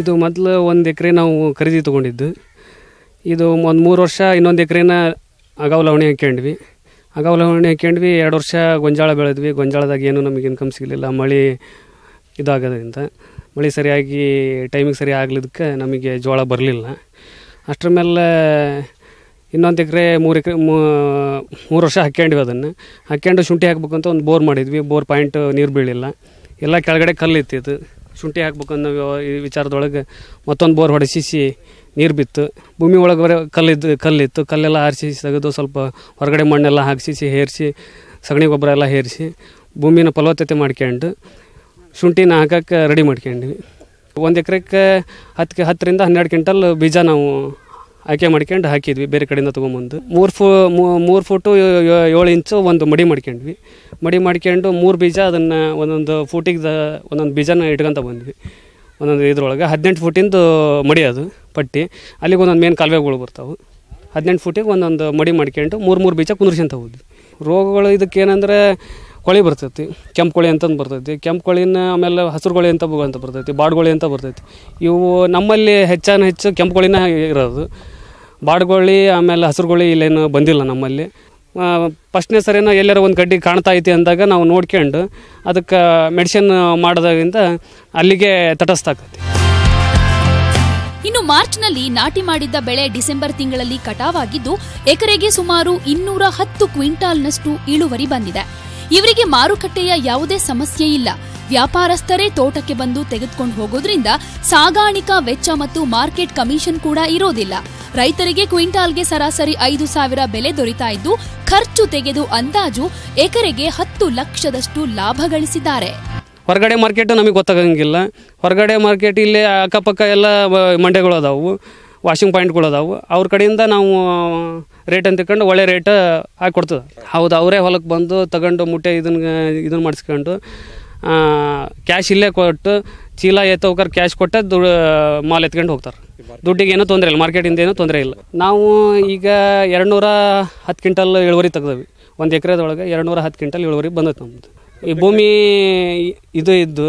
ಇದು ಮೊದಲು ಒಂದು ಎಕರೆ ನಾವು ಖರೀದಿ ತೊಗೊಂಡಿದ್ದು. ಇದು ಒಂದು ಮೂರು ವರ್ಷ ಇನ್ನೊಂದು ಎಕರೆನ ಅಗಾವಲವಣೆ ಲವಣಿ ಹಾಕ್ಯಂಡ್ವಿ. ಅಗಾವ್ ಲವಣಿ ಹಾಕ್ಯಂಡ್ವಿ, ಎರಡು ವರ್ಷ ಗೊಂಜಾಳ ಬೆಳೆದ್ವಿ. ಗೊಂಜಾಳದಾಗ ಏನು ನಮಗೆ ಇನ್ಕಮ್ ಸಿಗಲಿಲ್ಲ. ಮಳೆ ಇದಾಗೋದ್ರಿಂದ, ಮಳೆ ಸರಿಯಾಗಿ ಟೈಮಿಗೆ ಸರಿ ಆಗ್ಲಿದ್ದಕ್ಕೆ ನಮಗೆ ಜೋಳ ಬರಲಿಲ್ಲ. ಅಷ್ಟರ ಮೇಲೆ ಇನ್ನೊಂದು ಎಕರೆ, ಮೂರು ಎಕರೆ ಮೂರು ವರ್ಷ ಹಾಕ್ಯಂಡ್ವಿ ಅದನ್ನು. ಹಾಕ್ಯಂಡು ಶುಂಠಿ ಹಾಕ್ಬೇಕಂತ ಒಂದು ಬೋರ್ ಮಾಡಿದ್ವಿ. ಬೋರ್ ಪಾಯಿಂಟ್ ನೀರು ಬೀಳಿಲ್ಲ. ಎಲ್ಲ ಕೆಳಗಡೆ ಕಲ್ಲು ಇತ್ತಿತ್ತು ಶುಂಠಿ ಹಾಕ್ಬೇಕನ್ನೋ ವಿಚಾರದೊಳಗೆ ಮತ್ತೊಂದು ಬೋರ್ ಹೊಡೆಸಿಸಿ ನೀರು ಬಿತ್ತು. ಭೂಮಿ ಒಳಗೆ ಬರೋ ಕಲ್ಲಿದ್ದು ಕಲ್ಲಿತ್ತು ಕಲ್ಲೆಲ್ಲ ಆರಿಸಿ ತೆಗೆದು ಸ್ವಲ್ಪ ಹೊರಗಡೆ ಮಣ್ಣೆಲ್ಲ ಹಾಕಿಸಿ ಹೇರಿಸಿ, ಸಗಣಿ ಗೊಬ್ಬರ ಎಲ್ಲ ಹೇರಿಸಿ ಭೂಮಿನ ಫಲವತ್ತತೆ ಮಾಡ್ಕೊಂಡು ಶುಂಠಿನ ಹಾಕಕ್ಕೆ ರೆಡಿ ಮಾಡ್ಕೊಂಡ್ವಿ ಒಂದು ಎಕರೆಗೆ ಹತ್ತು ಹತ್ತರಿಂದ ಹನ್ನೆರಡು ಕ್ವಿಂಟಲ್ ಬೀಜ ನಾವು ಆಯ್ಕೆ ಮಾಡ್ಕೊಂಡು ಹಾಕಿದ್ವಿ ಬೇರೆ ಕಡೆಯಿಂದ ತೊಗೊಂಬಂದು. ಮೂರು ಫು ಮೂರು ಫುಟು ಏಳು ಇಂಚು ಒಂದು ಮಡಿ ಮಾಡ್ಕೊಂಡ್ವಿ ಮಡಿ ಮಾಡ್ಕೊಂಡು ಮೂರು ಬೀಜ ಅದನ್ನು ಒಂದೊಂದು ಫೂಟಿಗೆ ಒಂದೊಂದು ಬೀಜನ ಇಟ್ಕೊಂತ ಬಂದ್ವಿ. ಒಂದೊಂದು ಇದ್ರೊಳಗೆ ಹದಿನೆಂಟು ಫೂಟಿಂದು ಮಡಿ ಅದು. ಪಟ್ಟಿ, ಅಲ್ಲಿಗೆ ಒಂದೊಂದು ಮೇನ್ ಕಾಲುವೆಗಳು ಬರ್ತಾವೆ. ಹದಿನೆಂಟು ಫೂಟಿಗೆ ಒಂದೊಂದು ಮಡಿ ಮಾಡ್ಕೊಂಡು ಮೂರು ಮೂರು ಬೀಜ ಕುಂದ್ರಿಸ್ಕೊಂತ ಹೋದ್ವಿ. ರೋಗಗಳು ಇದಕ್ಕೆ ಏನಂದರೆ ಕೊಳಿ ಬರ್ತೈತಿ, ಕೆಂಪು ಕೊಳಿ ಅಂತಂದು ಬರ್ತೈತಿ, ಕೆಂಪು ಕೊಳಿನ ಆಮೇಲೆ ಹಸಿರು ಕೊಳಿ ಅಂತ ಅಂತ ಬರ್ತೈತಿ ಬಾಡುಗೊಳಿ ಅಂತ ಬರ್ತೈತಿ. ಇವು ನಮ್ಮಲ್ಲಿ ಹೆಚ್ಚಾನ ಹೆಚ್ಚು ಕೆಂಪು ಕೊಳಿನ ಇರೋದು. ಬಾಡ್ಗೊಳಿ ಆಮೇಲೆ ಹಸಿರು ಕೊಳಿ ಇಲ್ಲೇನು ಬಂದಿಲ್ಲ ನಮ್ಮಲ್ಲಿ. ಫಸ್ಟ್ನೇ ಸರಿನ ಎಲ್ಲಾರ ಒಂದು ಕಡ್ಡಿ ಕಾಣ್ತಾ ಐತಿ ಅಂದಾಗ ನಾವು ನೋಡ್ಕೊಂಡು, ಅದಕ್ಕೆ ಮೆಡಿಸಿನ್ ಮಾಡೋದಾಗಿಂದ ಅಲ್ಲಿಗೆ ತಟಸ್ಥಾಕತಿ ಇನ್ನು ಮಾರ್ಚ್ನಲ್ಲಿ ನಾಟಿ ಮಾಡಿದ್ದ ಬೆಳೆ ಡಿಸೆಂಬರ್ ತಿಂಗಳಲ್ಲಿ ಕಟಾವಾಗಿದ್ದು, ಎಕರೆಗೆ ಸುಮಾರು ಇನ್ನೂರ ಹತ್ತು ಕ್ವಿಂಟಾಲ್ನಷ್ಟು ಇಳುವರಿ ಬಂದಿದೆ. ಇವರಿಗೆ ಮಾರುಕಟ್ಟೆಯ ಯಾವುದೇ ಸಮಸ್ಯೆ ಇಲ್ಲ. ವ್ಯಾಪಾರಸ್ಥರೇ ತೋಟಕ್ಕೆ ಬಂದು ತೆಗೆದುಕೊಂಡು ಹೋಗೋದ್ರಿಂದ ಸಾಗಾಣಿಕಾ ವೆಚ್ಚ ಮತ್ತು ಮಾರ್ಕೆಟ್ ಕಮಿಷನ್ ಕೂಡ ಇರೋದಿಲ್ಲ. ರೈತರಿಗೆ ಕ್ವಿಂಟಾಲ್ಗೆ ಸರಾಸರಿ ಐದು ಸಾವಿರ ಬೆಲೆ ದೊರೀತಾ ಇದ್ದು, ಖರ್ಚು ತೆಗೆದು ಅಂದಾಜು ಎಕರೆಗೆ ಹತ್ತು ಲಕ್ಷದಷ್ಟು ಲಾಭ ಗಳಿಸಿದ್ದಾರೆ. ಹೊರಗಡೆ ಮಾರ್ಕೆಟ್ ನಮಗೆ ಗೊತ್ತಾಗಂಗಿಲ್ಲ. ಹೊರಗಡೆ ಮಾರ್ಕೆಟ್ ಇಲ್ಲಿ ಅಕ್ಕಪಕ್ಕ ಎಲ್ಲ ಮಂಡ್ಯಗಳು ಅದಾವು ವಾಷಿಂಗ್ ಪಾಯಿಂಟ್ಗಳು ಅದಾವು. ಅವ್ರ ಕಡೆಯಿಂದ ನಾವು ರೇಟ್ ಅಂತ ತಿಳ್ಕೊಂಡು ಒಳ್ಳೆ ರೇಟ್ ಹಾಕಿ ಹೌದು, ಅವರೇ ಹೊಲಕ್ಕೆ ಬಂದು ತಗೊಂಡು ಮುಟ್ಟೆ ಇದನ್ನ ಇದನ್ನ ಮಾಡಿಸ್ಕೊಂಡು ಕ್ಯಾಶ್ ಇಲ್ಲೇ ಕೊಟ್ಟು ಚೀಲ ಎತ್ತೋಕರ್ ಕ್ಯಾಶ್ ಕೊಟ್ಟು ದುಡ್ಡು ಮಾಲ್ ಎತ್ಕೊಂಡು ಹೋಗ್ತಾರೆ. ದುಡ್ಡಿಗೆ ಏನೂ ತೊಂದರೆ ಇಲ್ಲ ಮಾರ್ಕೆಟಿಂದ ಏನೂ ತೊಂದರೆ ಇಲ್ಲ. ನಾವು ಈಗ ಎರಡು ನೂರ ಹತ್ತು ಕ್ವಿಂಟಲ್ ಇಳುವರಿ ತೆಗ್ದವಿ. ಒಂದು ಎಕರೆದೊಳಗೆ ಎರಡು ನೂರ ಹತ್ತು ಕ್ವಿಂಟಲ್ ಇಳುವರಿ ಬಂದೈತೆ ನಮ್ಮದು ಈ ಭೂಮಿ ಇದು ಇದ್ದು,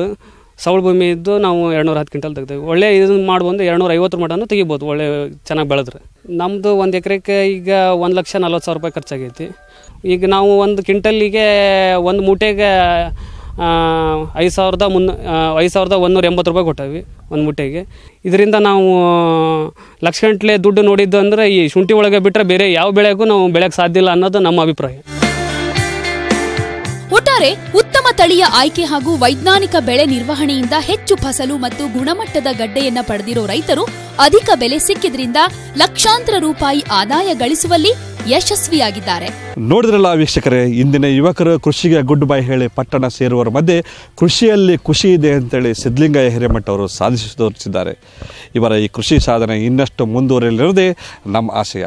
ಸೌಳು ಭೂಮಿ ಇದ್ದು ನಾವು ಎರಡುನೂರ ಹತ್ತು ಕ್ವಿಂಟಲ್ ತೆಗ್ದೇವೆ. ಒಳ್ಳೆ ಇದನ್ನು ಮಾಡ್ಬಂದು ಎರಡುನೂರ ಐವತ್ತು ಮಟನೂ ತೆಗಿಬೋದು, ಒಳ್ಳೆ ಚೆನ್ನಾಗಿ ಬೆಳೆದ್ರೆ. ನಮ್ಮದು ಒಂದು ಎಕರೆಗೆ ಈಗ ಒಂದು ಲಕ್ಷ ನಲ್ವತ್ತು ಸಾವಿರ ರೂಪಾಯಿ ಖರ್ಚಾಗೈತಿ. ಈಗ ನಾವು ಒಂದು ಕ್ವಿಂಟಲ್ಲಿಗೆ ಒಂದು ಮೂಟೆಗೆ ಐದು ಸಾವಿರದ ಮುನ್ನ ಐದು ಸಾವಿರದ ಒಂದೂರ ಎಂಬತ್ತು ರೂಪಾಯಿ ಕೊಟ್ಟವಿ ಒಂದು ಮೂಟೆಗೆ. ಇದರಿಂದ ನಾವು ಲಕ್ಷಗಂಟ್ಲೆ ದುಡ್ಡು ನೋಡಿದ್ದು ಅಂದರೆ ಈ ಶುಂಠಿ ಒಳಗೆ ಬಿಟ್ಟರೆ ಬೇರೆ ಯಾವ ಬೆಳೆಗೂ ನಾವು ಬೆಳೆಯೋಕ್ಕೆ ಸಾಧ್ಯ ಇಲ್ಲ ಅನ್ನೋದು ನಮ್ಮ ಅಭಿಪ್ರಾಯ. ಒಟ್ಟಾರೆ ಉತ್ತಮ ತಳಿಯ ಆಯ್ಕೆ ಹಾಗೂ ವೈಜ್ಞಾನಿಕ ಬೆಳೆ ನಿರ್ವಹಣೆಯಿಂದ ಹೆಚ್ಚು ಫಸಲು ಮತ್ತು ಗುಣಮಟ್ಟದ ಗಡ್ಡೆಯನ್ನ ಪಡೆದಿರೋ ರೈತರು ಅಧಿಕ ಬೆಲೆ ಸಿಕ್ಕಿದ್ರಿಂದ ಲಕ್ಷಾಂತರ ರೂಪಾಯಿ ಆದಾಯ ಗಳಿಸುವಲ್ಲಿ ಯಶಸ್ವಿಯಾಗಿದ್ದಾರೆ. ನೋಡಿದ್ರಲ್ಲ ವೀಕ್ಷಕರೇ, ಇಂದಿನ ಯುವಕರು ಕೃಷಿಗೆ ಗುಡ್ ಬೈ ಹೇಳಿ ಪಟ್ಟಣ ಸೇರುವವರ ಮಧ್ಯೆ ಕೃಷಿಯಲ್ಲಿ ಖುಷಿ ಇದೆ ಅಂತೇಳಿ ಸಿದ್ಧಲಿಂಗಯ್ಯ ಹಿರೇಮಠ ಅವರು ಸಾಧಿಸಿ ತೋರಿಸಿದ್ದಾರೆ. ಇವರ ಈ ಕೃಷಿ ಸಾಧನೆ ಇನ್ನಷ್ಟು ಮುಂದುವರಿಯಲಿರುವುದೇ ನಮ್ಮ ಆಶಯ.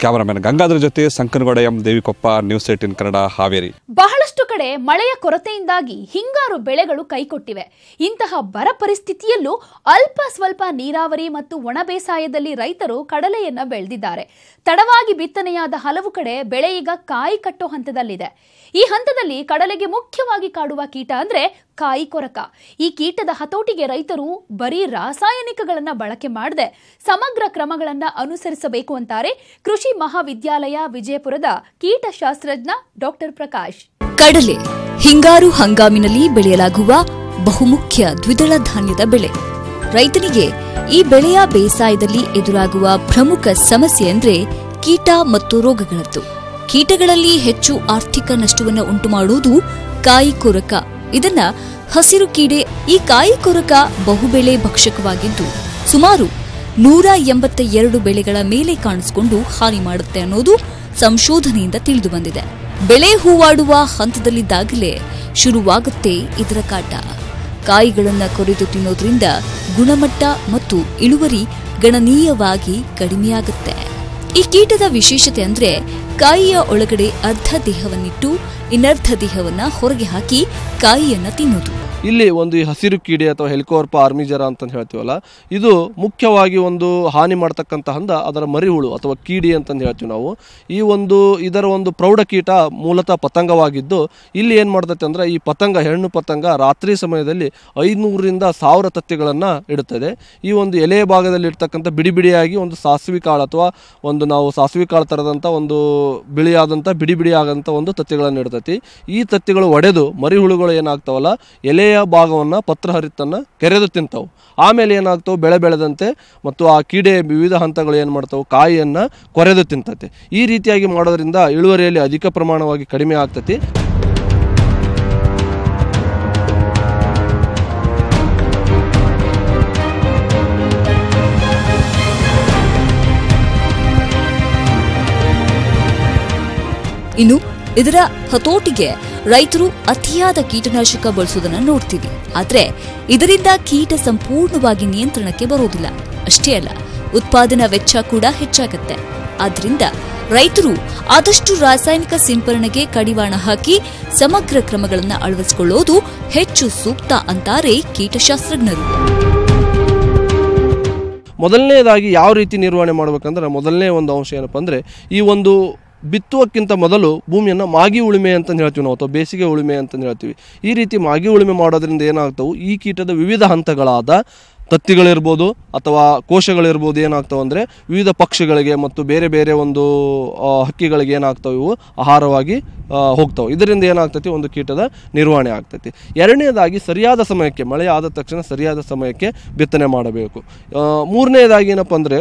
ಕ್ಯಾಮರಾಮನ್ ಗಂಗಾಧರ ಜೊತೆ Sankanagouda M Devikoppa, news eighteen Kannada, Haveri. ಬಹಳಷ್ಟು ಕಡೆ ಮಳೆಯ ಕೊರತೆಯಿಂದಾಗಿ ಹಿಂಗಾರು ಬೆಳೆಗಳು ಕೈಕೊಟ್ಟಿವೆ. ಇಂತಹ ಬರ ಪರಿಸ್ಥಿತಿಯಲ್ಲೂ ಅಲ್ಪ ಸ್ವಲ್ಪ ನೀರಾವರಿ ಮತ್ತು ಒಣ ಬೇಸಾಯದಲ್ಲಿ ರೈತರು ಕಡಲೆಯನ್ನ ಬೆಳೆದಿದ್ದಾರೆ. ತಡವಾಗಿ ಬಿತ್ತನೆಯಾದ ಹಲವು ಕಡೆ ಬೆಳೆ ಈಗ ಕಾಯಿ ಕಟ್ಟೋ ಹಂತದಲ್ಲಿದೆ. ಈ ಹಂತದಲ್ಲಿ ಕಡಲೆಗೆ ಮುಖ್ಯವಾಗಿ ಕಾಡುವ ಕೀಟ ಅಂದ್ರೆ ಕಾಯಿ ಕೊರಕ. ಈ ಕೀಟದ ಹತೋಟಿಗೆ ರೈತರು ಬರೀ ರಾಸಾಯನಿಕಗಳನ್ನು ಬಳಕೆ ಮಾಡದೆ ಸಮಗ್ರ ಕ್ರಮಗಳನ್ನು ಅನುಸರಿಸಬೇಕು ಅಂತಾರೆ ಕೃಷಿ ಮಹಾವಿದ್ಯಾಲಯ ವಿಜಯಪುರದ ಕೀಟಶಾಸ್ತ್ರಜ್ಞ ಡಾಕ್ಟರ್ ಪ್ರಕಾಶ್. ಕಡಲೆ ಹಿಂಗಾರು ಹಂಗಾಮಿನಲ್ಲಿ ಬೆಳೆಯಲಾಗುವ ಬಹುಮುಖ್ಯ ದ್ವಿದಳ ಧಾನ್ಯದ ಬೆಳೆ. ರೈತನಿಗೆ ಈ ಬೆಳೆಯ ಬೇಸಾಯದಲ್ಲಿ ಎದುರಾಗುವ ಪ್ರಮುಖ ಸಮಸ್ಯೆ ಅಂದ್ರೆ ಕೀಟ ಮತ್ತು ರೋಗಗಳದ್ದು. ಕೀಟಗಳಲ್ಲಿ ಹೆಚ್ಚು ಆರ್ಥಿಕ ನಷ್ಟವನ್ನು ಉಂಟುಮಾಡುವುದು ಕಾಯಿ ಕೊರಕ. ಇದನ್ನ ಹಸಿರು ಕೀಡೆ ಈ ಕಾಯಿ ಕೊರಕ ಬಹುಬೆಳೆ ಭಕ್ಷಕವಾಗಿದ್ದು ಸುಮಾರು ನೂರ ಎಂಬತ್ತ ಎರಡು ಬೆಳೆಗಳ ಮೇಲೆ ಕಾಣಿಸಿಕೊಂಡು ಹಾನಿ ಮಾಡುತ್ತೆ ಅನ್ನೋದು ಸಂಶೋಧನೆಯಿಂದ ತಿಳಿದು ಬಂದಿದೆ. ಬೆಳೆ ಹೂವಾಡುವ ಹಂತದಲ್ಲಿದ್ದಾಗಲೇ ಶುರುವಾಗುತ್ತೆ ಇದರ ಕಾಟ. ಕಾಯಿಗಳನ್ನ ಕೊರೆದು ತಿನ್ನೋದ್ರಿಂದ ಗುಣಮಟ್ಟ ಮತ್ತು ಇಳುವರಿ ಗಣನೀಯವಾಗಿ ಕಡಿಮೆಯಾಗುತ್ತೆ. ಈ ಕೀಟದ ವಿಶೇಷತೆ ಅಂದ್ರೆ ಕಾಯಿಯ ಒಳಗಡೆ ಅರ್ಧ ದೇಹವನ್ನಿಟ್ಟು ಇನ್ನರ್ಧ ದೇಹವನ್ನ ಹೊರಗೆ ಹಾಕಿ ಕಾಯಿಯನ್ನ ತಿನ್ನೋದು. ಇಲ್ಲಿ ಒಂದು ಈ ಹಸಿರು ಕೀಡೆ ಅಥವಾ ಹೆಲಿಕೋರ್ಪ ಆರ್ಮಿಜರ ಅಂತ ಹೇಳ್ತೀವಲ್ಲ, ಇದು ಮುಖ್ಯವಾಗಿ ಒಂದು ಹಾನಿ ಮಾಡ್ತಕ್ಕಂತಹ ಹಂದ ಅದರ ಮರಿಹುಳು ಅಥವಾ ಕೀಡಿ ಅಂತಂದು ಹೇಳ್ತೀವಿ ನಾವು. ಈ ಒಂದು, ಇದರ ಒಂದು ಪ್ರೌಢ ಕೀಟ ಮೂಲತಃ ಪತಂಗವಾಗಿದ್ದು, ಇಲ್ಲಿ ಏನು ಮಾಡ್ತೈತೆ ಅಂದರೆ ಈ ಪತಂಗ, ಹೆಣ್ಣು ಪತಂಗ ರಾತ್ರಿ ಸಮಯದಲ್ಲಿ ಐದುನೂರರಿಂದ ಸಾವಿರ ತತ್ತಿಗಳನ್ನು ಇಡುತ್ತದೆ. ಈ ಒಂದು ಎಲೆ ಭಾಗದಲ್ಲಿ ಇರ್ತಕ್ಕಂಥ ಬಿಡಿ ಬಿಡಿಯಾಗಿ ಒಂದು ಸಾಸಿವೆ ಕಾಳು ಅಥವಾ ಒಂದು ನಾವು ಸಾಸಿವೆ ಕಾಳು ಥರದಂಥ ಒಂದು ಬಿಳಿಯಾದಂಥ ಬಿಡಿ ಬಿಡಿ ಆದಂಥ ಒಂದು ತತ್ತಿಗಳನ್ನು ಇಡ್ತೈತಿ. ಈ ತತ್ತಿಗಳು ಒಡೆದು ಮರಿಹುಳುಗಳು ಏನಾಗ್ತಾವಲ್ಲ, ಎಲೆಯ ಭಾಗವನ್ನು ಪತ್ರಹರಿತನ್ನು ಕೆರೆದು ತಿಂತಾವು. ಆಮೇಲೆ ಏನಾಗ್ತಾವೆ? ಬೆಳೆ ಬೆಳೆದಂತೆ ಮತ್ತು ಆ ಕೀಡೆ ವಿವಿಧ ಹಂತಗಳು ಏನು ಮಾಡ್ತಾವೆ? ಕಾಯಿಯನ್ನು ಕೊರೆದು ತಿಂತತೆ. ಈ ರೀತಿಯಾಗಿ ಮಾಡೋದ್ರಿಂದ ಇಳುವರಿಯಲ್ಲಿ ಅಧಿಕ ಪ್ರಮಾಣವಾಗಿ ಕಡಿಮೆ ಆಗ್ತತಿ. ಇನ್ನು ಇದರ ಹತೋಟಿಗೆ ರೈತರು ಅತಿಯಾದ ಕೀಟನಾಶಕ ಬಳಸುವುದನ್ನು ನೋಡ್ತೀವಿ. ಆದರೆ ಇದರಿಂದ ಕೀಟ ಸಂಪೂರ್ಣವಾಗಿ ನಿಯಂತ್ರಣಕ್ಕೆ ಬರೋದಿಲ್ಲ. ಅಷ್ಟೇ ಅಲ್ಲ, ಉತ್ಪಾದನಾ ವೆಚ್ಚ ಕೂಡ ಹೆಚ್ಚಾಗುತ್ತೆ. ಆದ್ರಿಂದ ರೈತರು ಆದಷ್ಟು ರಾಸಾಯನಿಕ ಸಿಂಪರಣೆಗೆ ಕಡಿವಾಣ ಹಾಕಿ ಸಮಗ್ರ ಕ್ರಮಗಳನ್ನು ಅಳವಡಿಸಿಕೊಳ್ಳೋದು ಹೆಚ್ಚು ಸೂಕ್ತ ಅಂತಾರೆ ಕೀಟಶಾಸ್ತ್ರಜ್ಞರು. ಮೊದಲನೇದಾಗಿ ಯಾವ ರೀತಿ ನಿರ್ವಹಣೆ ಮಾಡಬೇಕಂದ್ರೆ, ಮೊದಲನೇ ಒಂದು ಅಂಶ ಏನಪ್ಪ ಅಂದರೆ, ಈ ಒಂದು ಬಿತ್ತುವಕ್ಕಿಂತ ಮೊದಲು ಭೂಮಿಯನ್ನು ಮಾಗಿ ಉಳುಮೆ ಅಂತ ಹೇಳ್ತೀವಿ ನಾವು, ಅಥವಾ ಬೇಸಿಗೆ ಉಳುಮೆ ಅಂತ ಹೇಳ್ತೀವಿ. ಈ ರೀತಿ ಮಾಗಿ ಉಳುಮೆ ಮಾಡೋದ್ರಿಂದ ಏನಾಗ್ತವೆ? ಈ ಕೀಟದ ವಿವಿಧ ಹಂತಗಳಾದ ತತ್ತಿಗಳಿರ್ಬೋದು, ಅಥವಾ ಕೋಶಗಳಿರ್ಬೋದು ಏನಾಗ್ತವೆ ಅಂದರೆ, ವಿವಿಧ ಪಕ್ಷಿಗಳಿಗೆ ಮತ್ತು ಬೇರೆ ಬೇರೆ ಒಂದು ಹಕ್ಕಿಗಳಿಗೆ ಏನಾಗ್ತವೆ? ಇವು ಆಹಾರವಾಗಿ ಹೋಗ್ತವೆ. ಇದರಿಂದ ಏನಾಗ್ತೈತಿ? ಒಂದು ಕೀಟದ ನಿರ್ವಹಣೆ ಆಗ್ತೈತಿ. ಎರಡನೇದಾಗಿ ಸರಿಯಾದ ಸಮಯಕ್ಕೆ, ಮಳೆ ಆದ ತಕ್ಷಣ ಸರಿಯಾದ ಸಮಯಕ್ಕೆ ಬಿತ್ತನೆ ಮಾಡಬೇಕು. ಮೂರನೇದಾಗಿ ಏನಪ್ಪ ಅಂದರೆ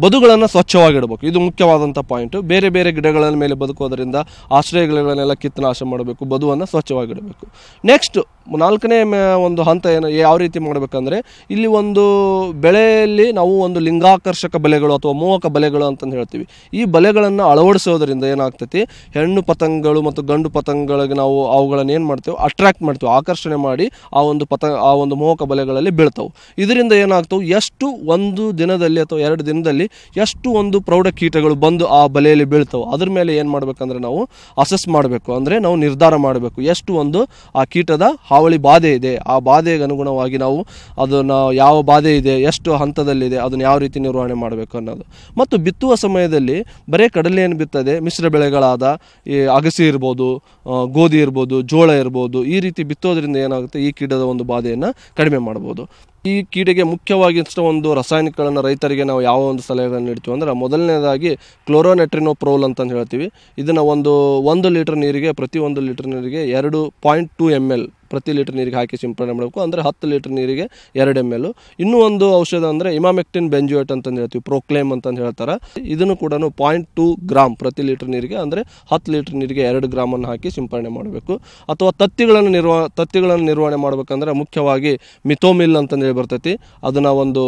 ಬದುಗಳನ್ನು ಸ್ವಚ್ಛವಾಗಿಡಬೇಕು. ಇದು ಮುಖ್ಯವಾದಂಥ ಪಾಯಿಂಟು ಬೇರೆ ಬೇರೆ ಗಿಡಗಳ ಮೇಲೆ ಬದುಕೋದರಿಂದ ಆಶ್ರಯಗಳನ್ನೆಲ್ಲ ಕಿತ್ತನಾಶ ಮಾಡಬೇಕು. ಬದುವನ್ನು ಸ್ವಚ್ಛವಾಗಿಡಬೇಕು. ನೆಕ್ಸ್ಟ್ ನಾಲ್ಕನೇ ಒಂದು ಹಂತ ಏನು, ಯಾವ ರೀತಿ ಮಾಡಬೇಕಂದ್ರೆ, ಇಲ್ಲಿ ಒಂದು ಬೆಳೆಯಲ್ಲಿ ನಾವು ಒಂದು ಲಿಂಗಾಕರ್ಷಕ ಬಲೆಗಳು ಅಥವಾ ಮೋಹಕ ಬಲೆಗಳು ಅಂತಂದು ಹೇಳ್ತೀವಿ. ಈ ಬಲೆಗಳನ್ನು ಅಳವಡಿಸೋದ್ರಿಂದ ಏನಾಗ್ತೈತಿ? ಹೆಣ್ಣು ಪತಂಗಗಳು ಮತ್ತು ಗಂಡು ಪತಂಗಗಳಿಗೆ ನಾವು ಅವುಗಳನ್ನು ಏನು ಮಾಡ್ತೇವೆ? ಅಟ್ರಾಕ್ಟ್ ಮಾಡ್ತೇವೆ. ಆಕರ್ಷಣೆ ಮಾಡಿ ಆ ಒಂದು ಪತಂಗ, ಆ ಒಂದು ಮೋಹಕ ಬಲೆಗಳಲ್ಲಿ ಬೀಳ್ತವೆ. ಇದರಿಂದ ಏನಾಗ್ತವೆ? ಎಷ್ಟು ಒಂದು ದಿನದಲ್ಲಿ ಅಥವಾ ಎರಡು ದಿನದಲ್ಲಿ ಎಷ್ಟು ಒಂದು ಪ್ರೌಢ ಕೀಟಗಳು ಬಂದು ಆ ಬಲೆಯಲ್ಲಿ ಬೀಳ್ತವೆ? ಅದ್ರ ಮೇಲೆ ಏನು ಮಾಡಬೇಕಂದ್ರೆ ನಾವು ಅಸೆಸ್ ಮಾಡಬೇಕು. ಅಂದರೆ ನಾವು ನಿರ್ಧಾರ ಮಾಡಬೇಕು. ಎಷ್ಟು ಒಂದು ಆ ಕೀಟದ ಹಾವಳಿ ಬಾಧೆ ಇದೆ? ಆ ಬಾಧೆಗೆ ಅನುಗುಣವಾಗಿ ನಾವು ಅದನ್ನು ಯಾವ ಬಾಧೆ ಇದೆ? ಎಷ್ಟು ಹಂತದಲ್ಲಿದೆ? ಅದನ್ನು ಯಾವ ರೀತಿ ನಿರ್ವಹಣೆ ಮಾಡಬೇಕು ಅನ್ನೋದು. ಮತ್ತು ಬಿತ್ತುವ ಸಮಯದಲ್ಲಿ ಬರೀ ಕಡಲೆಯನ್ನು ಬಿತ್ತದೆ, ಮಿಶ್ರ ಬೆಳೆಗಳಾದ ಈ ಅಗಸಿ ಇರ್ಬೋದು ಗೋಧಿ ಇರ್ಬೋದು, ಜೋಳ ಇರ್ಬೋದು, ಈ ರೀತಿ ಬಿತ್ತೋದ್ರಿಂದ ಏನಾಗುತ್ತೆ? ಈ ಕೀಟದ ಒಂದು ಬಾಧೆಯನ್ನು ಕಡಿಮೆ ಮಾಡ್ಬೋದು. ಈ ಕೀಟಗೆ ಮುಖ್ಯವಾಗಿಷ್ಟ ಒಂದು ರಾಸಾಯನಿಕಗಳನ್ನು ರೈತರಿಗೆ ನಾವು ಯಾವ ಒಂದು ಸಲಹೆಗಳನ್ನು ನೀಡ್ತೀವಿ ಅಂದ್ರೆ, ಮೊದಲನೇದಾಗಿ ಕ್ಲೋರೋನೆಟ್ರಿನೋ ಪ್ರೋಲ್ ಅಂತ ಹೇಳ್ತೀವಿ. ಇದನ್ನು ಒಂದು ಒಂದು ಲೀಟರ್ ನೀರಿಗೆ, ಪ್ರತಿ ಒಂದು ಲೀಟರ್ ನೀರಿಗೆ ಎರಡು ಪಾಯಿಂಟ್ ಟು ಎಂ ಎಲ್ ಪ್ರತಿ ಲೀಟರ್ ನೀರಿಗೆ ಹಾಕಿ ಸಿಂಪಡಣೆ ಮಾಡಬೇಕು. ಅಂದರೆ ಹತ್ತು ಲೀಟರ್ ನೀರಿಗೆ ಎರಡು ಎಂ ಎಲ್ ಇನ್ನೂ ಒಂದು ಔಷಧ ಅಂದರೆ ಇಮಾಮೆಕ್ಟಿನ್ ಬೆಂಜುಯೇಟ್ ಅಂತ ಹೇಳ್ತೀವಿ, ಪ್ರೋಕ್ಲೇಮ್ ಅಂತ ಹೇಳ್ತಾರೆ. ಇದನ್ನು ಕೂಡ ಪಾಯಿಂಟ್ ಟು ಗ್ರಾಮ್ ಪ್ರತಿ ಲೀಟರ್ ನೀರಿಗೆ ಅಂದರೆ ಹತ್ತು ಲೀಟರ್ ನೀರಿಗೆ ಎರಡು ಗ್ರಾಮನ್ನು ಹಾಕಿ ಸಿಂಪಡಣೆ ಮಾಡಬೇಕು. ಅಥವಾ ತತ್ತಿಗಳನ್ನು ನಿರ್ವ, ತತ್ತಿಗಳನ್ನು ನಿರ್ವಹಣೆ ಮಾಡಬೇಕಂದ್ರೆ ಮುಖ್ಯವಾಗಿ ಮಿಥೋಮಿಲ್ ಅಂತಂದೇಳಿ ಬರ್ತೈತಿ. ಅದನ್ನು ಒಂದು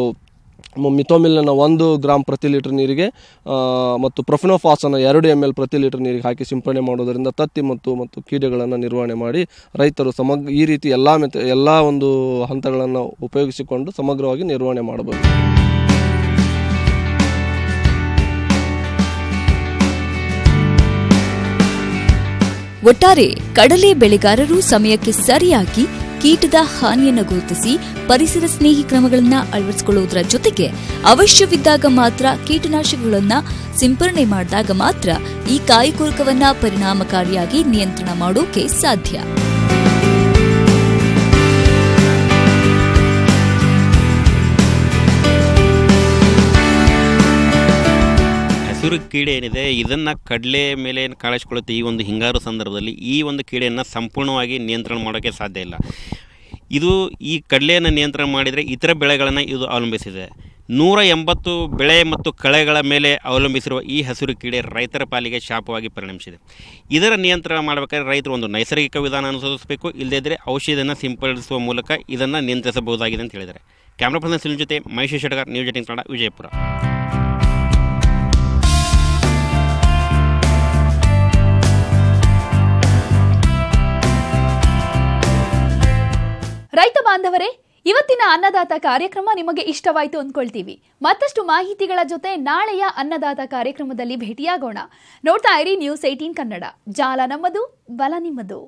ಮಿಥೋಮಿಲ್ನ ಒಂದು ಗ್ರಾಮ್ ಪ್ರತಿ ಲೀಟರ್ ನೀರಿಗೆ ಮತ್ತು ಪ್ರೊಫಿನೋಫಾಸನ್ನು ಎರಡು ಎಂ ಎಲ್ ಪ್ರತಿ ಲೀಟರ್ ನೀರಿಗೆ ಹಾಕಿ ಸಿಂಪಡಣೆ ಮಾಡೋದರಿಂದ ತತ್ತಿ ಮತ್ತು ಮತ್ತು ಕೀಟಗಳನ್ನು ನಿರ್ವಹಣೆ ಮಾಡಿ ರೈತರು ಸಮಗ್ರ ಈ ರೀತಿ ಎಲ್ಲ ಮೆತ್, ಎಲ್ಲ ಒಂದು ಹಂತಗಳನ್ನು ಉಪಯೋಗಿಸಿಕೊಂಡು ಸಮಗ್ರವಾಗಿ ನಿರ್ವಹಣೆ ಮಾಡಬಹುದು. ಒಟ್ಟಾರೆ ಕಡಲೆ ಬೆಳೆಗಾರರು ಸಮಯಕ್ಕೆ ಸರಿಯಾಗಿ ಕೀಟದ ಹಾನಿಯನ್ನು ಗುರುತಿಸಿ ಪರಿಸರ ಸ್ನೇಹಿ ಕ್ರಮಗಳನ್ನು ಅಳವಡಿಸಿಕೊಳ್ಳುವುದರ ಜೊತೆಗೆ ಅವಶ್ಯವಿದ್ದಾಗ ಮಾತ್ರ ಕೀಟನಾಶಕಗಳನ್ನು ಸಿಂಪರಣೆ ಮಾಡಿದಾಗ ಮಾತ್ರ ಈ ಕಾಯಿಕೊರಕವನ್ನ ಪರಿಣಾಮಕಾರಿಯಾಗಿ ನಿಯಂತ್ರಣ ಮಾಡೋಕೆ ಸಾಧ್ಯ. ಹಸಿರು ಕೀಡೆ ಏನಿದೆ, ಇದನ್ನು ಕಡಲೆ ಮೇಲೆ ಏನು ಈ ಒಂದು ಹಿಂಗಾರು ಸಂದರ್ಭದಲ್ಲಿ. ಈ ಒಂದು ಕೀಡೆಯನ್ನು ಸಂಪೂರ್ಣವಾಗಿ ನಿಯಂತ್ರಣ ಮಾಡೋಕ್ಕೆ ಸಾಧ್ಯ ಇಲ್ಲ. ಇದು ಈ ಕಡಲೆಯನ್ನು ನಿಯಂತ್ರಣ ಮಾಡಿದರೆ ಇತರ ಬೆಳೆಗಳನ್ನು ಇದು ಅವಲಂಬಿಸಿದೆ. ನೂರ ಎಂಬತ್ತು ಬೆಳೆ ಮತ್ತು ಕಳೆಗಳ ಮೇಲೆ ಅವಲಂಬಿಸಿರುವ ಈ ಹಸಿರು ಕೀಡೆ ರೈತರ ಪಾಲಿಗೆ ಶಾಪವಾಗಿ ಪರಿಣಮಿಸಿದೆ. ಇದರ ನಿಯಂತ್ರಣ ಮಾಡಬೇಕಾದ್ರೆ ರೈತರು ಒಂದು ನೈಸರ್ಗಿಕ ವಿಧಾನ ಅನುಸರಿಸಬೇಕು ಇಲ್ಲದಿದ್ದರೆ ಔಷಧಿಯನ್ನು ಸಿಂಪಡಿಸುವ ಮೂಲಕ ಇದನ್ನು ನಿಯಂತ್ರಿಸಬಹುದಾಗಿದೆ ಅಂತ ಹೇಳಿದ್ದಾರೆ. ಕ್ಯಾಮ್ರಾ ಪರ್ಸನ್ ಸಿಲ್ ಜೊತೆ ಮಹೇಶ್ ಶೆಟ್ಗಾರ್ ನ್ಯೂಸ್ ಕನ್ನಡ, ವಿಜಯಪುರ. ರೈತ ಬಾಂಧವರೇ, ಇವತ್ತಿನ ಅನ್ನದಾತ ಕಾರ್ಯಕ್ರಮ ನಿಮಗೆ ಇಷ್ಟವಾಯಿತು ಅಂದ್ಕೊಳ್ತೀವಿ. ಮತ್ತಷ್ಟು ಮಾಹಿತಿಗಳ ಜೊತೆ ನಾಳೆಯ ಅನ್ನದಾತ ಕಾರ್ಯಕ್ರಮದಲ್ಲಿ ಭೇಟಿಯಾಗೋಣ. ನೋಡ್ತಾ ಇರಿ ನ್ಯೂಸ್ ಏಟೀನ್ ಕನ್ನಡ. ಜಾಲ ನಮ್ಮದು, ಬಲ ನಿಮ್ಮದು.